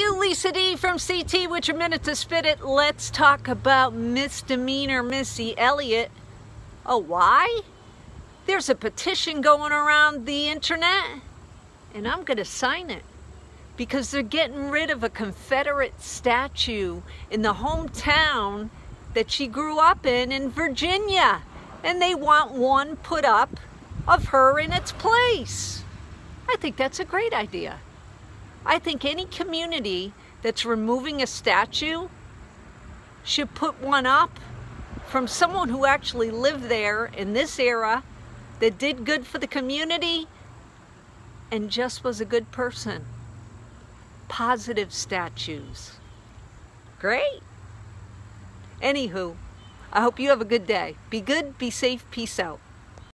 you? Lisa D from CT with your minute to spit it. Let's talk about misdemeanor Missy Elliott. Oh, why? There's a petition going around the internet, and I'm going to sign it because they're getting rid of a Confederate statue in the hometown that she grew up in in Virginia, and they want one put up of her in its place. I think that's a great idea. I think any community that's removing a statue should put one up from someone who actually lived there in this era that did good for the community and just was a good person. Positive statues. Great. Anywho, I hope you have a good day. Be good, be safe, peace out.